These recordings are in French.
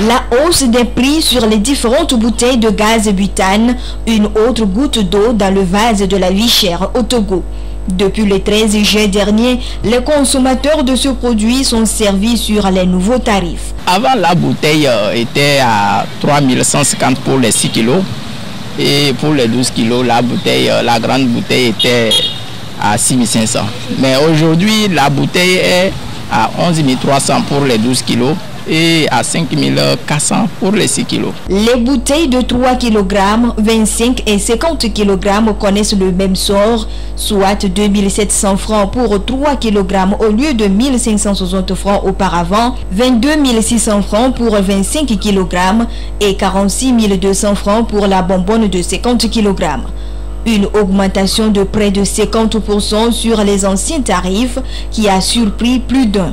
La hausse des prix sur les différentes bouteilles de gaz butane, une autre goutte d'eau dans le vase de la vie chère au Togo. Depuis le 13 juillet dernier, les consommateurs de ce produit sont servis sur les nouveaux tarifs. Avant, la bouteille euh, était à 3150 pour les 6 kilos. Et pour les 12 kilos, la bouteille, euh, la grande bouteille était à 6500. Mais aujourd'hui, la bouteille est à 11 300 pour les 12 kilos et à 5400 pour les 6 kg. Les bouteilles de 3 kg, 25 et 50 kg connaissent le même sort, soit 2700 francs pour 3 kg au lieu de 1560 francs auparavant, 22 600 francs pour 25 kg et 46 200 francs pour la bonbonne de 50 kg. Une augmentation de près de 50% sur les anciens tarifs qui a surpris plus d'un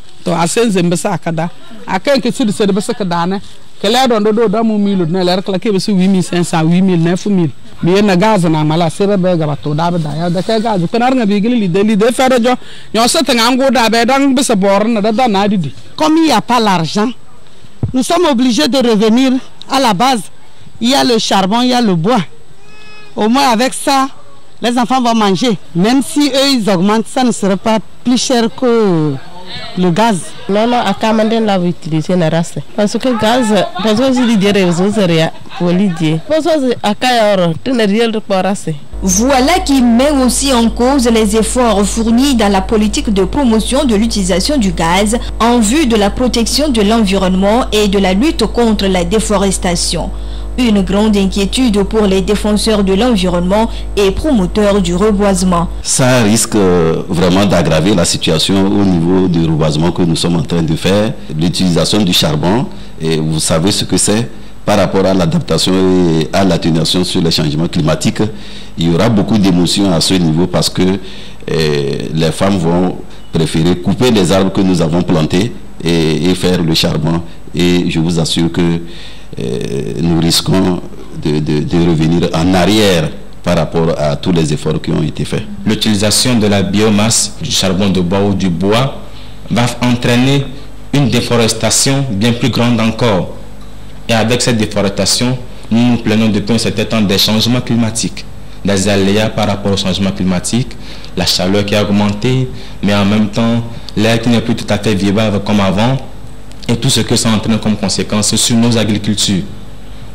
to akan ke besa kadane kele don do do da mu milu ler kala ke besa 8500 8000 9000 bi na na mala be ga to da da. Ya da ke nga de li de fere jo. Nyo se tanga ngo da be dan bor na da na didi comme il y a pas l'argent nous sommes obligés de revenir à la base. Il y a le charbon il y a le bois. Au moins avec ça les enfants vont manger. Même si eux ils augmentent ça ne serait pas plus cher que le gaz. Non, non. Parce que gaz, de race. Voilà qui met aussi en cause les efforts fournis dans la politique de promotion de l'utilisation du gaz en vue de la protection de l'environnement et de la lutte contre la déforestation une grande inquiétude pour les défenseurs de l'environnement et promoteurs du reboisement. Ça risque euh, vraiment d'aggraver la situation au niveau du reboisement que nous sommes en train de faire. L'utilisation du charbon, et vous savez ce que c'est? Par rapport à l'adaptation et à l'atténuation sur les changements climatiques. Il y aura beaucoup d'émotions à ce niveau parce que euh, les femmes vont préférer couper les arbres que nous avons plantés et, faire le charbon. Et je vous assure que nous risquons de, revenir en arrière par rapport à tous les efforts qui ont été faits. L'utilisation de la biomasse, du charbon de bois ou du bois va entraîner une déforestation bien plus grande encore. Et avec cette déforestation, nous nous plaignons depuis un certain temps des changements climatiques, des aléas par rapport au changement climatique, la chaleur qui a augmenté, mais en même temps, l'air qui n'est plus tout à fait vivable comme avant, et tout ce que ça entraîne comme conséquence sur nos agricultures,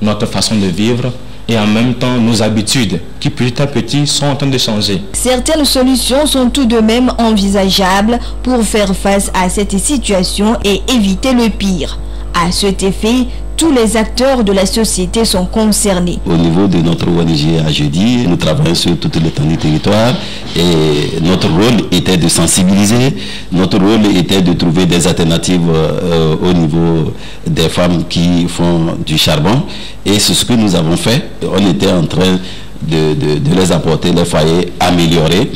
notre façon de vivre et en même temps nos habitudes qui petit à petit sont en train de changer. Certaines solutions sont tout de même envisageables pour faire face à cette situation et éviter le pire. À cet effet, tous les acteurs de la société sont concernés. Au niveau de notre ONG à jeudi, nous travaillons sur toute l'étendue du territoire et notre rôle était de sensibiliser, notre rôle était de trouver des alternatives euh, au niveau des femmes qui font du charbon et c'est ce que nous avons fait. On était en train de, les apporter les foyers améliorés.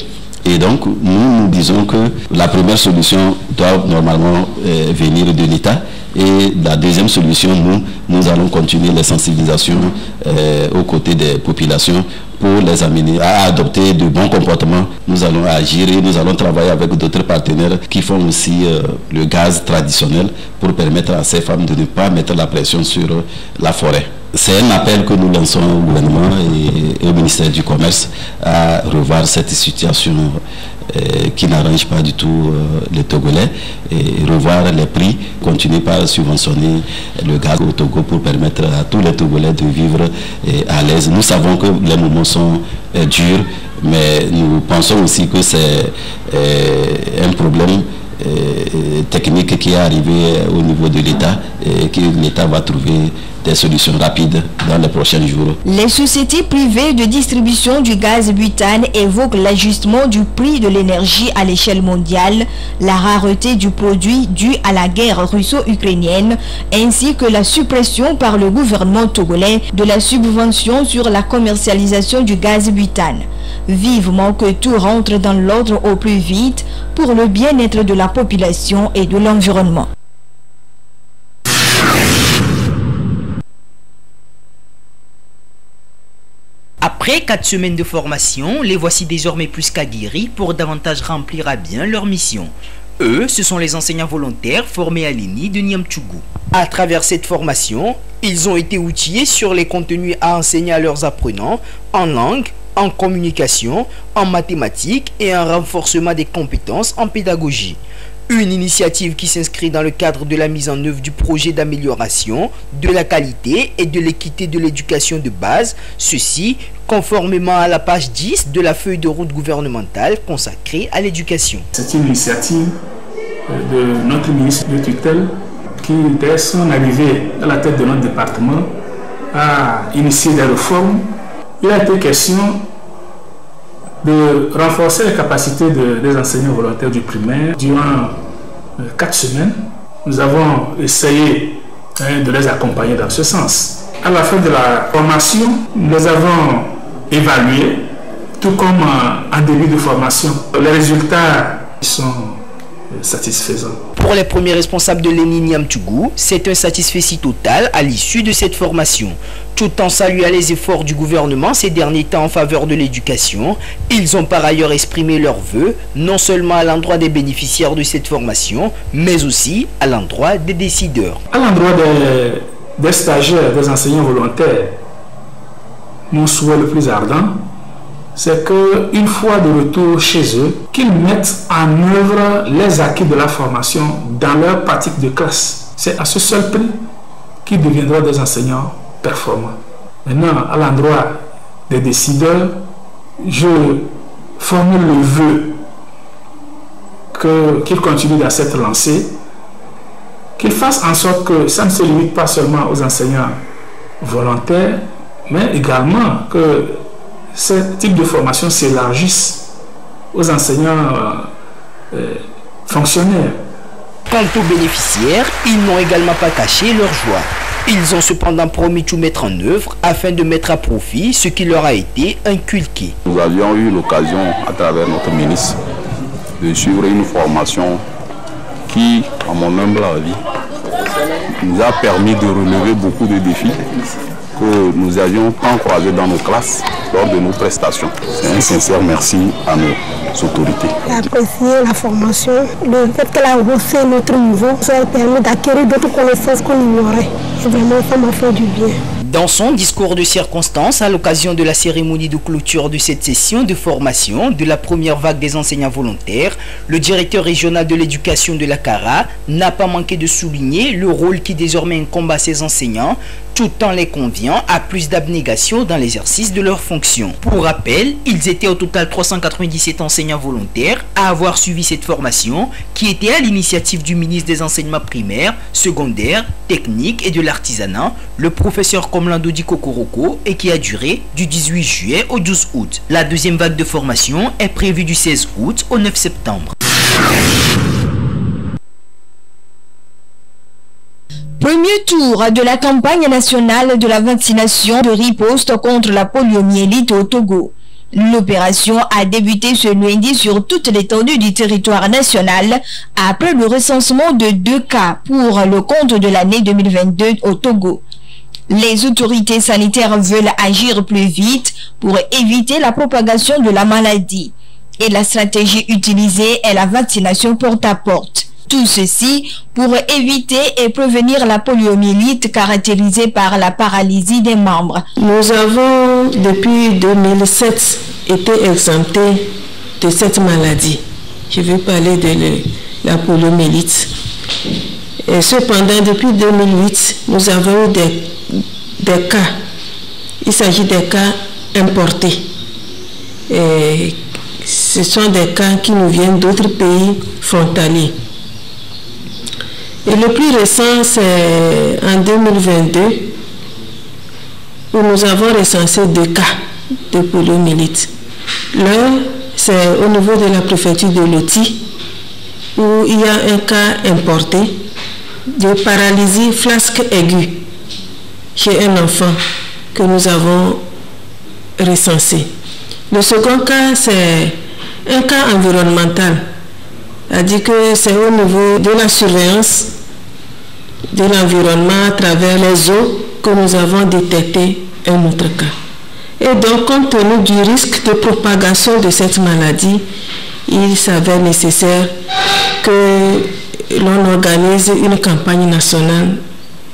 Et donc, nous nous disons que la première solution doit normalement euh, venir de l'État et la deuxième solution, nous, nous allons continuer les sensibilisations euh, aux côtés des populations pour les amener à adopter de bons comportements. Nous allons agir et nous allons travailler avec d'autres partenaires qui font aussi euh, le gaz traditionnel pour permettre à ces femmes de ne pas mettre la pression sur la forêt. C'est un appel que nous lançons au gouvernement et, au ministère du Commerce à revoir cette situation euh, qui n'arrange pas du tout euh, les Togolais et revoir les prix, continuer par subventionner le gaz au Togo pour permettre à tous les Togolais de vivre euh, à l'aise. Nous savons que les moments sont durs, mais nous pensons aussi que c'est un problème technique qui est arrivé au niveau de l'État et que l'État va trouver des solutions rapides dans les prochains jours. Les sociétés privées de distribution du gaz butane évoquent l'ajustement du prix de l'énergie à l'échelle mondiale, la rareté du produit dû à la guerre russo-ukrainienne, ainsi que la suppression par le gouvernement togolais de la subvention sur la commercialisation du gaz butane. Vivement que tout rentre dans l'ordre au plus vite pour le bien-être de la population et de l'environnement. Après quatre semaines de formation, les voici désormais plus qu'aguerris pour davantage remplir à bien leur mission. Eux, ce sont les enseignants volontaires formés à l'INI de Niamchougou. À travers cette formation, ils ont été outillés sur les contenus à enseigner à leurs apprenants en langue, en communication, en mathématiques et un renforcement des compétences en pédagogie. Une initiative qui s'inscrit dans le cadre de la mise en œuvre du projet d'amélioration de la qualité et de l'équité de l'éducation de base, ceci conformément à la page 10 de la feuille de route gouvernementale consacrée à l'éducation. C'est une initiative euh, de notre ministre de tutelle qui, dès son arrivée à la tête de notre département, a initié des réformes. Il a été question de renforcer les capacités des enseignants volontaires du primaire durant euh, quatre semaines. Nous avons essayé hein, de les accompagner dans ce sens. À la fin de la formation, nous avons évalué, tout comme en début de formation, les résultats sont satisfaisants. Pour les premiers responsables de l'ENI Tougou, c'est un satisfait total à l'issue de cette formation. Tout en saluant les efforts du gouvernement ces derniers temps en faveur de l'éducation, ils ont par ailleurs exprimé leurs vœux, non seulement à l'endroit des bénéficiaires de cette formation, mais aussi à l'endroit des décideurs. À l'endroit des, des stagiaires, des enseignants volontaires, mon souhait le plus ardent, c'est qu'une fois de retour chez eux, qu'ils mettent en œuvre les acquis de la formation dans leur pratique de classe. C'est à ce seul prix qu'ils deviendront des enseignants performants. Maintenant, à l'endroit des décideurs, je formule le vœu qu'ils continuent dans cette lancée, qu'ils fassent en sorte que ça ne se limite pas seulement aux enseignants volontaires, mais également que ce type de formation s'élargisse aux enseignants euh, euh, fonctionnaires. Quant aux bénéficiaires, ils n'ont également pas caché leur joie. Ils ont cependant promis tout mettre en œuvre afin de mettre à profit ce qui leur a été inculqué. Nous avions eu l'occasion, à travers notre ministre, de suivre une formation qui, à mon humble avis, nous a permis de relever beaucoup de défis que nous avions tant croisés dans nos classes lors de nos prestations. C'est un sincère merci à nos autorités. J'ai apprécié la formation, le fait qu'elle a rehaussé notre niveau, ça a permis d'acquérir d'autres connaissances qu'on ignorait. Et vraiment, ça m'a fait du bien. Dans son discours de circonstance à l'occasion de la cérémonie de clôture de cette session de formation de la première vague des enseignants volontaires, le directeur régional de l'éducation de la CARA n'a pas manqué de souligner le rôle qui désormais incombe à ses enseignants tout en les conviant à plus d'abnégation dans l'exercice de leurs fonctions. Pour rappel, ils étaient au total 397 enseignants volontaires à avoir suivi cette formation qui était à l'initiative du ministre des enseignements primaires, secondaires, techniques et de l'artisanat, le professeur Komlando Kokoroko et qui a duré du 18 juillet au 12 août. La deuxième vague de formation est prévue du 16 août au 9 septembre. Tour de la campagne nationale de la vaccination de riposte contre la poliomyélite au Togo. L'opération a débuté ce lundi sur toute l'étendue du territoire national après le recensement de deux cas pour le compte de l'année 2022 au Togo. Les autorités sanitaires veulent agir plus vite pour éviter la propagation de la maladie. Et la stratégie utilisée est la vaccination porte à porte. Tout ceci pour éviter et prévenir la poliomyélite caractérisée par la paralysie des membres. Nous avons depuis 2007 été exemptés de cette maladie. Je veux parler de la poliomyélite. Cependant, depuis 2008, nous avons eu des, cas. Il s'agit des cas importés. Ce sont des cas qui nous viennent d'autres pays frontaliers. Et le plus récent, c'est en 2022, où nous avons recensé deux cas de poliomyélite. L'un, c'est au niveau de la préfecture de Loti, où il y a un cas importé de paralysie flasque aiguë chez un enfant que nous avons recensé. Le second cas, c'est un cas environnemental, c'est-à-dire que c'est au niveau de la surveillance de l'environnement à travers les eaux que nous avons détecté un autre cas. Et donc, compte tenu du risque de propagation de cette maladie, il s'avère nécessaire que l'on organise une campagne nationale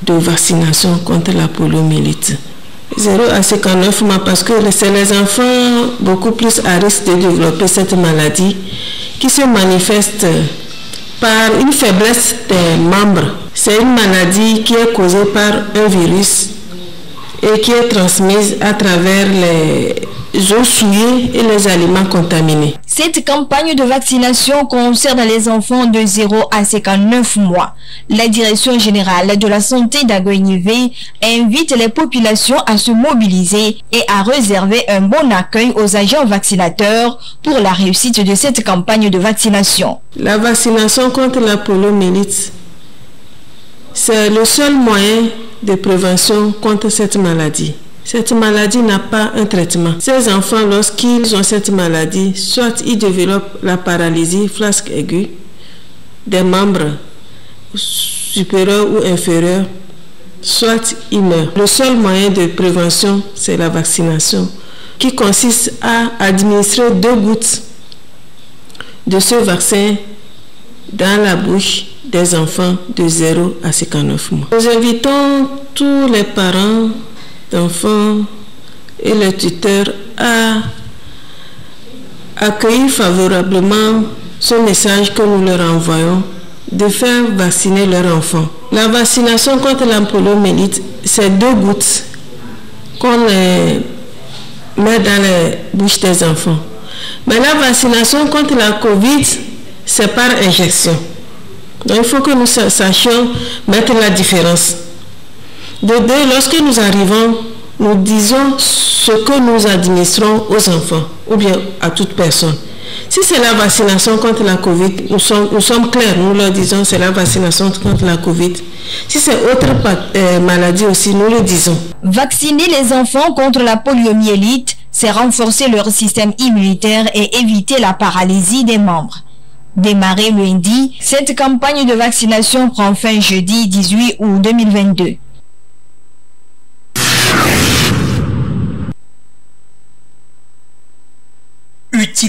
de vaccination contre la poliomyélite. 0 à 59 mois parce que c'est les enfants beaucoup plus à risque de développer cette maladie qui se manifeste par une faiblesse des membres. C'est une maladie qui est causée par un virus et qui est transmise à travers les eaux souillées et les aliments contaminés. Cette campagne de vaccination concerne les enfants de 0 à 59 mois. La Direction générale de la santé d'Agoignivé invite les populations à se mobiliser et à réserver un bon accueil aux agents vaccinateurs pour la réussite de cette campagne de vaccination. La vaccination contre la poliomyélite, c'est le seul moyen de prévention contre cette maladie. Cette maladie n'a pas un traitement. Ces enfants, lorsqu'ils ont cette maladie, soit ils développent la paralysie flasque aiguë des membres supérieurs ou inférieurs, soit ils meurent. Le seul moyen de prévention, c'est la vaccination, qui consiste à administrer deux gouttes de ce vaccin dans la bouche des enfants de 0 à 59 mois. Nous invitons tous les parents d'enfants et les tuteurs à accueillir favorablement ce message que nous leur envoyons de faire vacciner leurs enfants. La vaccination contre la poliomyélite, c'est deux gouttes qu'on met dans les bouches des enfants. Mais la vaccination contre la COVID, c'est par injection. Donc il faut que nous sachions mettre la différence. De lorsque nous arrivons, nous disons ce que nous administrons aux enfants ou bien à toute personne. Si c'est la vaccination contre la COVID, nous sommes, clairs, nous leur disons c'est la vaccination contre la COVID. Si c'est autre euh, maladie aussi, nous le disons. Vacciner les enfants contre la poliomyélite, c'est renforcer leur système immunitaire et éviter la paralysie des membres. Démarré lundi, cette campagne de vaccination prend fin jeudi 18 août 2022.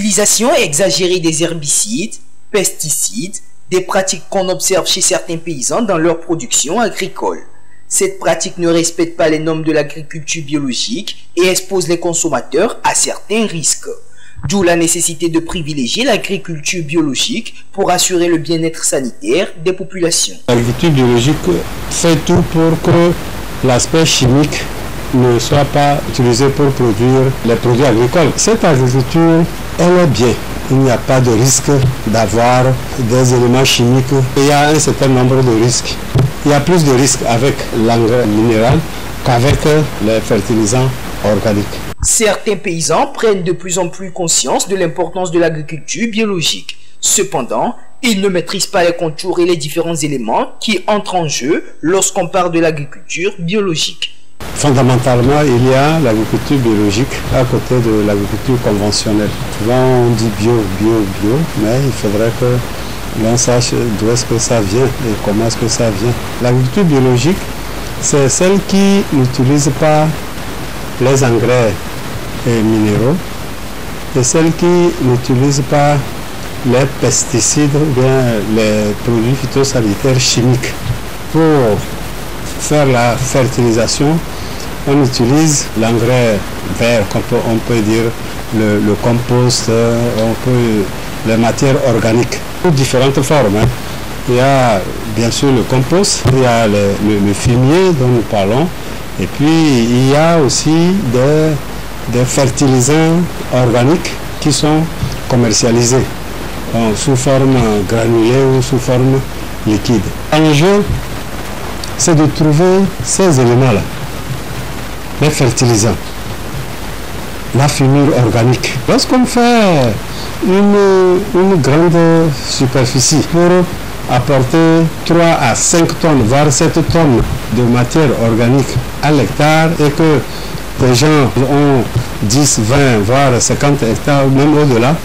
Utilisation exagérée des herbicides, pesticides, des pratiques qu'on observe chez certains paysans dans leur production agricole. Cette pratique ne respecte pas les normes de l'agriculture biologique et expose les consommateurs à certains risques. D'où la nécessité de privilégier l'agriculture biologique pour assurer le bien-être sanitaire des populations. L'agriculture biologique fait tout pour que l'aspect chimique ne soit pas utilisé pour produire les produits agricoles. Cette agriculture, elle est bien. Il n'y a pas de risque d'avoir des éléments chimiques. Il y a un certain nombre de risques. Il y a plus de risques avec l'engrais minéral qu'avec les fertilisants organiques. Certains paysans prennent de plus en plus conscience de l'importance de l'agriculture biologique. Cependant, ils ne maîtrisent pas les contours et les différents éléments qui entrent en jeu lorsqu'on parle de l'agriculture biologique. Fondamentalement, il y a l'agriculture biologique à côté de l'agriculture conventionnelle. Souvent on dit bio, bio, bio, mais il faudrait que l'on sache d'où est-ce que ça vient et comment est-ce que ça vient. L'agriculture biologique, c'est celle qui n'utilise pas les engrais et minéraux et celle qui n'utilise pas les pesticides ou bien les produits phytosanitaires chimiques pour faire la fertilisation, on utilise l'engrais vert, on peut, dire le, compost, on peut, les matières organiques, de différentes formes. Hein. Il y a bien sûr le compost, il y a le, fumier dont nous parlons, et puis il y a aussi des, des fertilisants organiques qui sont commercialisés sous forme granulée ou sous forme liquide. L'enjeu, c'est de trouver ces éléments-là les fertilisants, la fumure organique. Lorsqu'on fait une, une grande superficie pour apporter 3 à 5 tonnes, voire 7 tonnes de matière organique à l'hectare et que les gens ont 10, 20, voire 50 hectares, même au-delà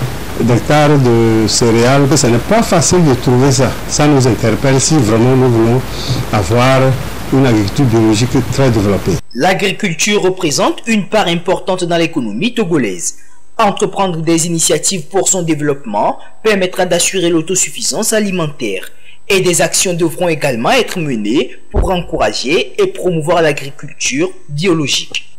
d'hectares de céréales, que ce n'est pas facile de trouver ça. Ça nous interpelle si vraiment nous voulons avoir une agriculture biologique très développée. L'agriculture représente une part importante dans l'économie togolaise. Entreprendre des initiatives pour son développement permettra d'assurer l'autosuffisance alimentaire et des actions devront également être menées pour encourager et promouvoir l'agriculture biologique.